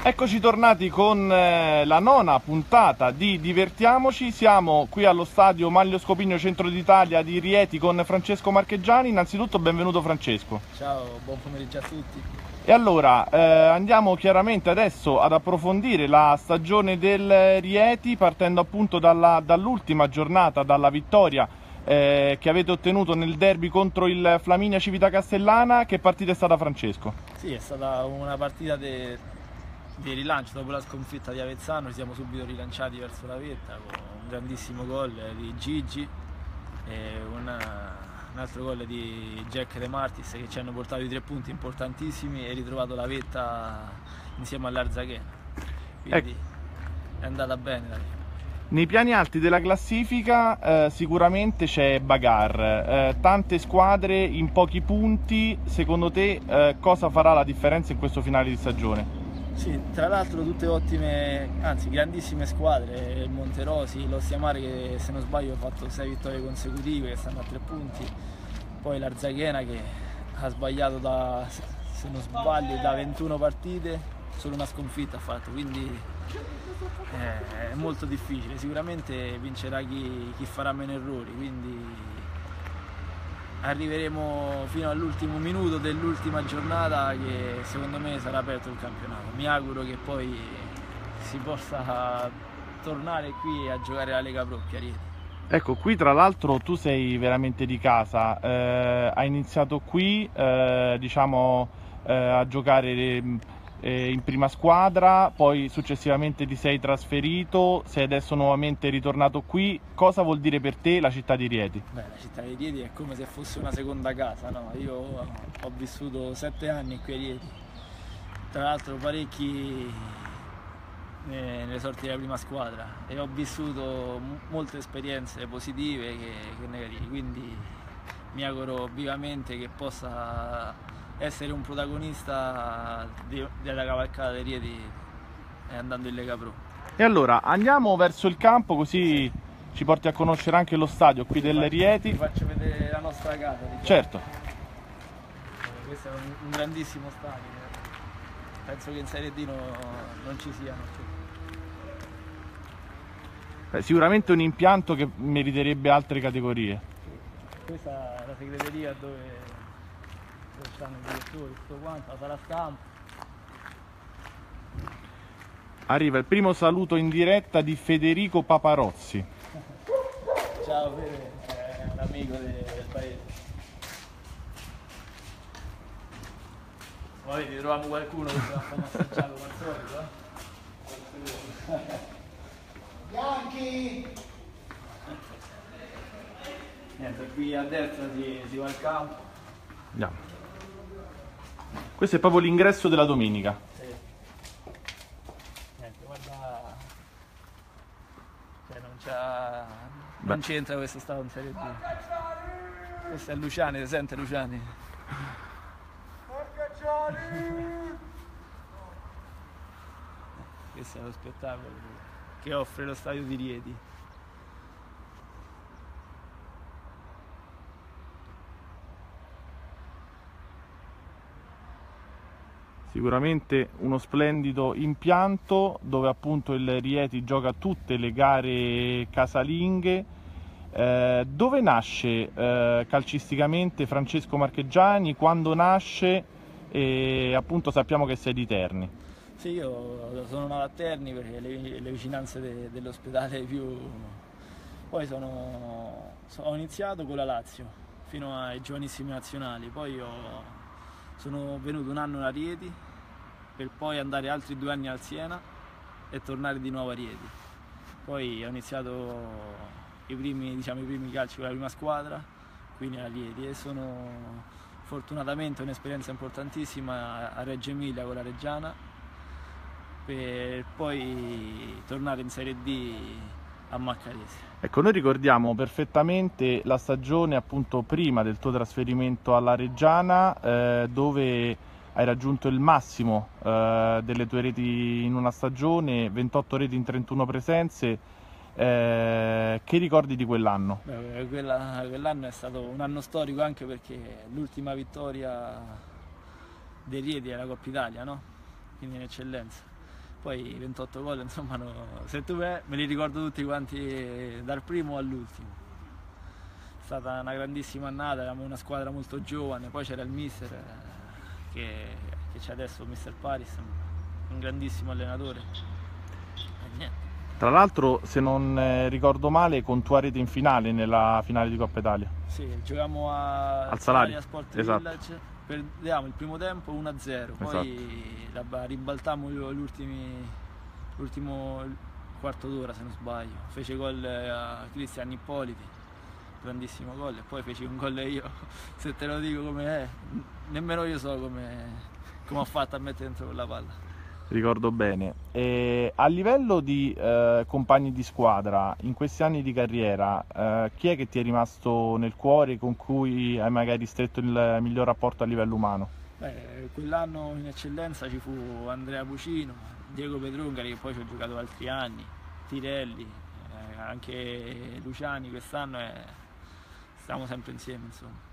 Eccoci tornati con eh, la nona puntata di Divertiamoci, siamo qui allo stadio Maglio Scopigno Centro d'Italia di Rieti con Francesco Marcheggiani, innanzitutto benvenuto Francesco. Ciao, buon pomeriggio a tutti. E allora eh, andiamo chiaramente adesso ad approfondire la stagione del Rieti partendo appunto dalla, dall'ultima giornata, dalla vittoria eh, che avete ottenuto nel derby contro il Flaminia Civita Castellana. Che partita è stata Francesco? Sì, è stata una partita de di rilancio dopo la sconfitta di Avezzano ci siamo subito rilanciati verso la vetta con un grandissimo gol di Gigi e una, un altro gol di Jack De Martis che ci hanno portato i tre punti importantissimi e ritrovato la vetta insieme all'Arzaghena quindi ecco. è andata bene dai. Nei piani alti della classifica eh, sicuramente c'è Bagar, eh, tante squadre in pochi punti, secondo te eh, cosa farà la differenza in questo finale di stagione? Sì, tra l'altro tutte ottime, anzi grandissime squadre, il Monterosi, lo Stiamare che se non sbaglio ha fatto 6 vittorie consecutive che stanno a 3 punti, poi l'Arzaghena che ha sbagliato da, se non sbaglio, da 21 partite, solo una sconfitta ha fatto, quindi eh, è molto difficile, sicuramente vincerà chi, chi farà meno errori, quindi arriveremo fino all'ultimo minuto dell'ultima giornata che secondo me sarà aperto il campionato. Mi auguro che poi si possa tornare qui a giocare la Lega Pro Chiariti. Ecco, qui tra l'altro tu sei veramente di casa, eh, hai iniziato qui eh, diciamo, eh, a giocare eh, in prima squadra, poi successivamente ti sei trasferito, sei adesso nuovamente ritornato qui. Cosa vuol dire per te la città di Rieti? Beh, la città di Rieti è come se fosse una seconda casa, no? Io ho vissuto sette anni qui a Rieti, tra l'altro parecchi nelle sorti della prima squadra e ho vissuto molte esperienze positive che, che negative, quindi mi auguro vivamente che possa essere un protagonista della cavalcata di Rieti andando in Lega Pro. E allora andiamo verso il campo così ci porti a conoscere anche lo stadio qui del Rieti. Ti faccio vedere la nostra casa. Diciamo. Certo. Questo è un, un, grandissimo stadio. Penso che in Serie D no, non ci siano. Beh, sicuramente un impianto che meriterebbe altre categorie. Questa è la segreteria dove stanno i direttori, tutto quanto, la sala stampa. Arriva il primo saluto in diretta di Federico Paparozzi. Ciao Fede, è un amico del paese. Poi vedi, troviamo qualcuno che va a fare assaggiato come al solito, eh? Bianchi! Niente, qui a destra si, si va al campo. Andiamo. Questo è proprio l'ingresso della domenica. Sì. Niente, guarda... Cioè, non, non c'entra questo stato in Serie D. Questo è Luciani, si sente Luciani? Questo è lo spettacolo che offre lo stadio di Rieti. Sicuramente uno splendido impianto dove appunto il Rieti gioca tutte le gare casalinghe. Eh, dove nasce eh, calcisticamente Francesco Marcheggiani, quando nasce? E appunto sappiamo che sei di Terni. Sì, io sono nato a Terni perché le, le vicinanze de, dell'ospedale più... Poi sono, ho iniziato con la Lazio fino ai giovanissimi nazionali, poi ho sono venuto un anno a Rieti per poi andare altri due anni al Siena e tornare di nuovo a Rieti. Poi ho iniziato i primi, diciamo, i primi calci con la prima squadra, quindi a Rieti e sono fortunatamente un'esperienza importantissima a Reggio Emilia con la Reggiana per poi tornare in Serie D a Maccarese. Ecco, noi ricordiamo perfettamente la stagione appunto prima del tuo trasferimento alla Reggiana eh, dove hai raggiunto il massimo eh, delle tue reti in una stagione, 28 reti in 31 presenze. Eh, che ricordi di quell'anno? Quella, quell'anno è stato un anno storico anche perché l'ultima vittoria dei Rieti è la Coppa Italia, no? quindi in eccellenza Poi 28 gol, insomma, no, se tu me, me li ricordo tutti quanti dal primo all'ultimo. È stata una grandissima annata, eravamo una squadra molto giovane, poi c'era il mister che, che c'è adesso, mister Paris, un grandissimo allenatore. E niente. Tra l'altro, se non eh, ricordo male, con tua rete in finale nella finale di Coppa Italia. Sì, giochiamo a Al Salario, Sport esatto. Village, perdiamo il primo tempo 1-0, poi la- ribaltammo l'ultimo quarto d'ora se non sbaglio, fece gol eh, a Cristian Ippoliti, grandissimo gol e poi feci un gol io, se te lo dico come è, nemmeno io so come, come ho fatto a mettere dentro quella palla. Ricordo bene. E a livello di eh, compagni di squadra, in questi anni di carriera, eh, chi è che ti è rimasto nel cuore, con cui hai magari stretto il miglior rapporto a livello umano? Beh, quell'anno in eccellenza ci fu Andrea Bucino, Diego Pedrungari che poi ci ho giocato altri anni, Tirelli, eh, anche Luciani quest'anno e stiamo sempre insieme insomma.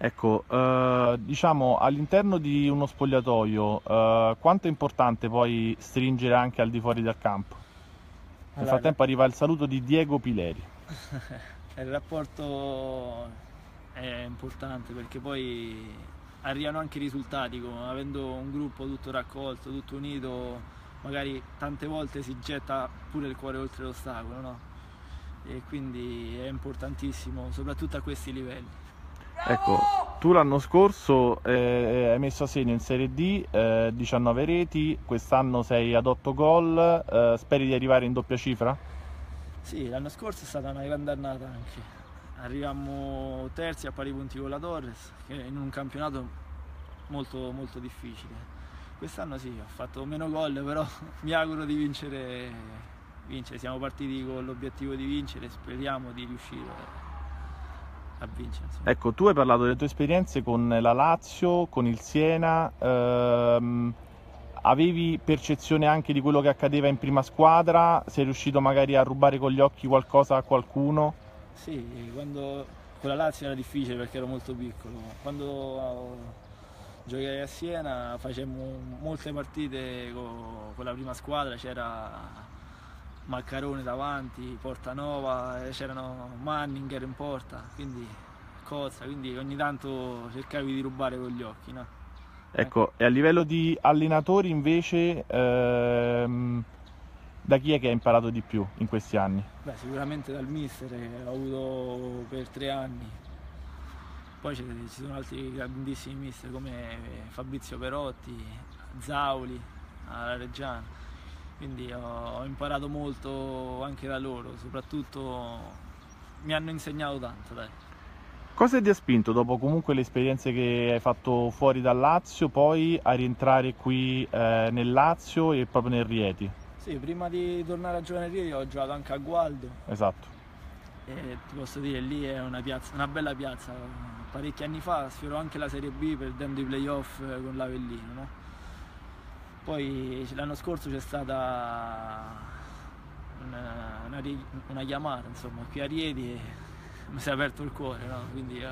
Ecco, eh, diciamo all'interno di uno spogliatoio, eh, quanto è importante poi stringere anche al di fuori del campo? Nel Allora, frattempo arriva il saluto di Diego Pileri. il rapporto è importante perché poi arrivano anche i risultati, avendo un gruppo tutto raccolto, tutto unito, magari tante volte si getta pure il cuore oltre l'ostacolo, no? E quindi è importantissimo, soprattutto a questi livelli. Ecco, tu l'anno scorso eh, hai messo a segno in Serie D eh, 19 reti, quest'anno sei ad 8 gol, eh, speri di arrivare in doppia cifra? Sì, l'anno scorso è stata una grande annata anche. Arrivammo terzi a pari punti con la Torres, che in un campionato molto, molto difficile. Quest'anno sì, ho fatto meno gol, però mi auguro di vincere, vincere. Siamo partiti con l'obiettivo di vincere, speriamo di riuscire vincere. insomma. Ecco, tu hai parlato delle tue esperienze con la Lazio, con il Siena, ehm, avevi percezione anche di quello che accadeva in prima squadra, sei riuscito magari a rubare con gli occhi qualcosa a qualcuno? Sì, quando con la Lazio era difficile perché ero molto piccolo. Quando giocai a Siena facemmo molte partite co- con, la prima squadra, c'era Maccarone davanti, Portanova, e c'erano Manninger in porta, quindi Cozza, quindi ogni tanto cercavi di rubare con gli occhi. No? Ecco, e a livello di allenatori invece, ehm, da chi è che hai imparato di più in questi anni? Beh, sicuramente dal mister che ho avuto per tre anni. Poi ci ci sono altri grandissimi mister come Fabrizio Perotti, Zauli, alla Reggiana. Quindi ho, imparato molto anche da loro, soprattutto mi hanno insegnato tanto, dai. Cosa ti ha spinto dopo comunque le esperienze che hai fatto fuori dal Lazio, poi a rientrare qui eh, nel Lazio e proprio nel Rieti? Sì, prima di tornare a giocare a Rieti ho giocato anche a Gualdo Esatto. e ti posso dire lì è una, piazza, una bella piazza. Parecchi anni fa sfiorò anche la Serie B perdendo i playoff eh, con l'Avellino. no? Poi l'anno scorso c'è stata una, una, una chiamata insomma, qui a Rieti e mi si è aperto il cuore, no? quindi eh,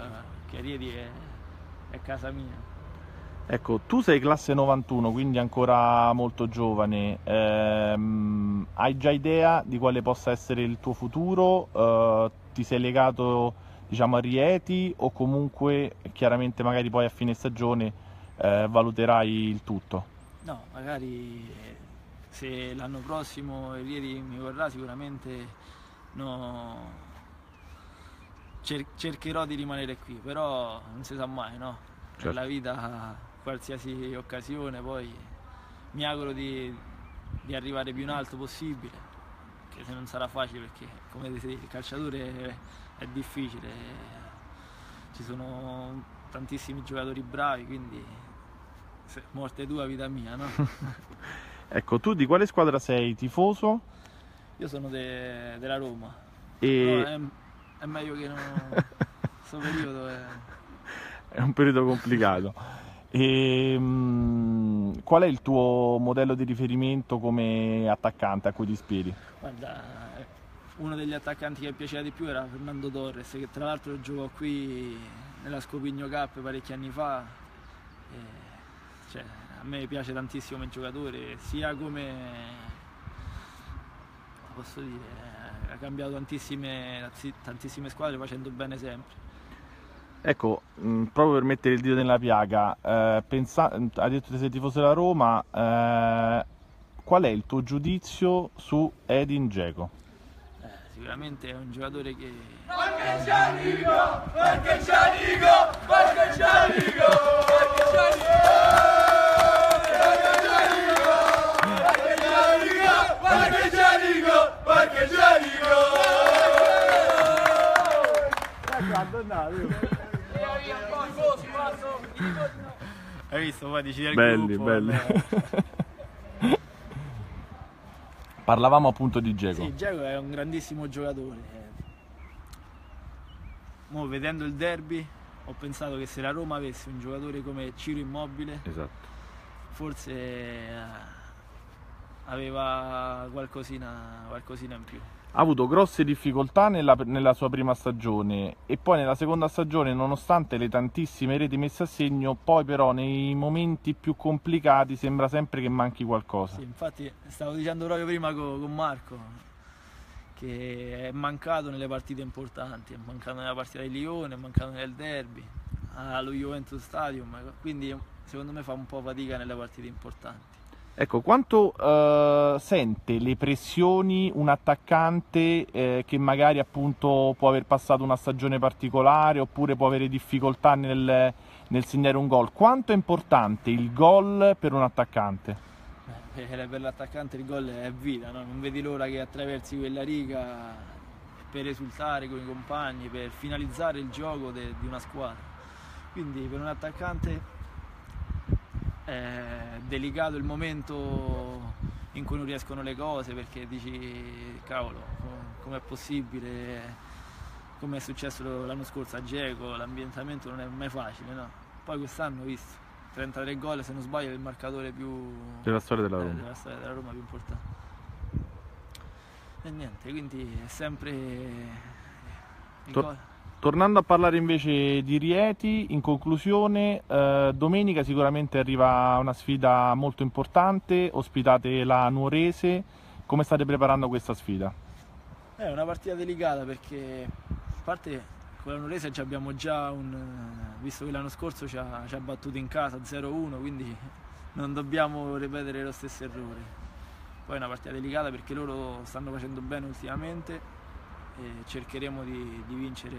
qui a Rieti è, è casa mia. Ecco, tu sei classe 91, quindi ancora molto giovane. Ehm, hai già idea di quale possa essere il tuo futuro? Eh, ti sei legato, diciamo, a Rieti o comunque chiaramente magari poi a fine stagione eh, valuterai il tutto? No, magari se l'anno prossimo il Rieti mi vorrà sicuramente no, cer- cercherò di rimanere qui, però non si sa mai, no? Certo. Nella vita qualsiasi occasione poi mi auguro di, di arrivare più in alto possibile, che se non sarà facile perché come il calciatore è, difficile, ci sono tantissimi giocatori bravi, quindi morte tua vita mia, no? Ecco, tu di quale squadra sei tifoso? Io sono de- della Roma, E però è, è meglio che non... questo periodo è... è un periodo complicato. E, mm, qual è il tuo modello di riferimento come attaccante a cui ti ispiri? Guarda, uno degli attaccanti che mi piaceva di più era Fernando Torres, che tra l'altro giocò qui nella Scopigno Cup parecchi anni fa. E, cioè, a me piace tantissimo come giocatore, sia come posso dire, ha cambiato tantissime, tantissime squadre facendo bene sempre. Ecco, mh, proprio per mettere il dito nella piaga, eh, pensa, hai detto che sei tifoso della Roma, eh, qual è il tuo giudizio su Edin Dzeko? Eh, sicuramente è un giocatore che... Perché Giannico! Perché Giannico! Visto? Poi dici del belli, gruppo. Belli, belli. Parlavamo appunto di Geco. Sì, Geco è un grandissimo giocatore. Mo, vedendo il derby ho pensato che se la Roma avesse un giocatore come Ciro Immobile, esatto. forse eh, aveva qualcosina, qualcosina in più ha avuto grosse difficoltà nella, nella, sua prima stagione e poi nella seconda stagione, nonostante le tantissime reti messe a segno, poi però nei momenti più complicati sembra sempre che manchi qualcosa. Sì, infatti stavo dicendo proprio prima con, con Marco che è mancato nelle partite importanti, è mancato nella partita di Lione, è mancato nel derby, allo Juventus Stadium, quindi secondo me fa un po' fatica nelle partite importanti. Ecco, quanto uh, sente le pressioni un attaccante eh, che magari appunto può aver passato una stagione particolare oppure può avere difficoltà nel, nel segnare un gol? Quanto è importante il gol per un attaccante? Beh, per l'attaccante il gol è vita, no? non vedi l'ora che attraversi quella riga per esultare con i compagni, per finalizzare il gioco de, di una squadra. Quindi per un attaccante è delicato il momento in cui non riescono le cose perché dici cavolo com'è possibile? Come è successo l'anno scorso a Geco l'ambientamento non è mai facile no? poi quest'anno ho visto 33 gol se non sbaglio è il marcatore più della storia della Roma, eh, della storia della Roma più importante. E niente quindi è sempre Tor- Tornando a parlare invece di Rieti, in conclusione, eh, domenica sicuramente arriva una sfida molto importante, ospitate la Nuorese, come state preparando questa sfida? È una partita delicata perché a parte con la Nuorese abbiamo già un... visto che l'anno scorso ci ha, ci ha battuto in casa 0-1, quindi non dobbiamo ripetere lo stesso errore. Poi è una partita delicata perché loro stanno facendo bene ultimamente cercheremo di, di vincere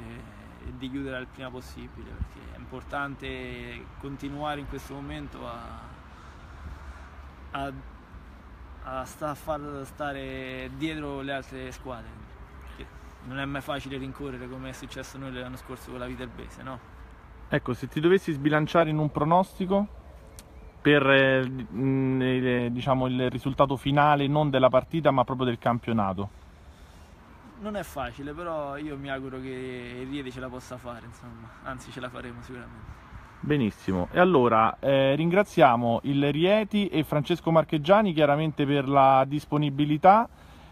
e di chiudere il prima possibile perché è importante continuare in questo momento a, a, a, sta, far stare dietro le altre squadre non è mai facile rincorrere come è successo noi l'anno scorso con la Viterbese no? Ecco, se ti dovessi sbilanciare in un pronostico per eh, diciamo, il risultato finale non della partita ma proprio del campionato non è facile, però io mi auguro che Rieti ce la possa fare, insomma, anzi ce la faremo sicuramente. Benissimo, e allora eh, ringraziamo il Rieti e Francesco Marcheggiani chiaramente per la disponibilità.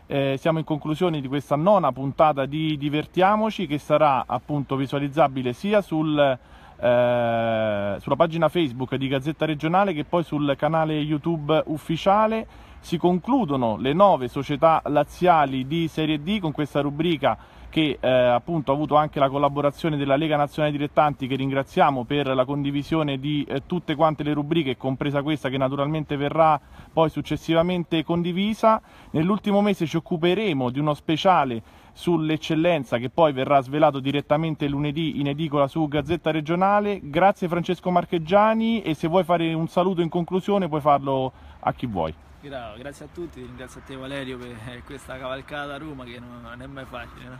Eh, siamo in conclusione di questa nona puntata di Divertiamoci che sarà appunto visualizzabile sia sul, eh, sulla pagina Facebook di Gazzetta Regionale che poi sul canale YouTube ufficiale si concludono le nove società laziali di Serie D con questa rubrica che eh, appunto ha avuto anche la collaborazione della Lega Nazionale Dilettanti che ringraziamo per la condivisione di eh, tutte quante le rubriche, compresa questa che naturalmente verrà poi successivamente condivisa. Nell'ultimo mese ci occuperemo di uno speciale sull'eccellenza che poi verrà svelato direttamente lunedì in edicola su Gazzetta Regionale. Grazie Francesco Marcheggiani e se vuoi fare un saluto in conclusione puoi farlo a chi vuoi. Grazie a tutti, ringrazio a te Valerio per questa cavalcata a Roma che non è mai facile, no?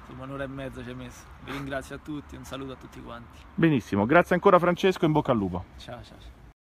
insomma un'ora e mezza ci hai messo. Vi ringrazio a tutti, un saluto a tutti quanti. Benissimo, grazie ancora Francesco, in bocca al lupo. Ciao ciao. ciao.